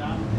done.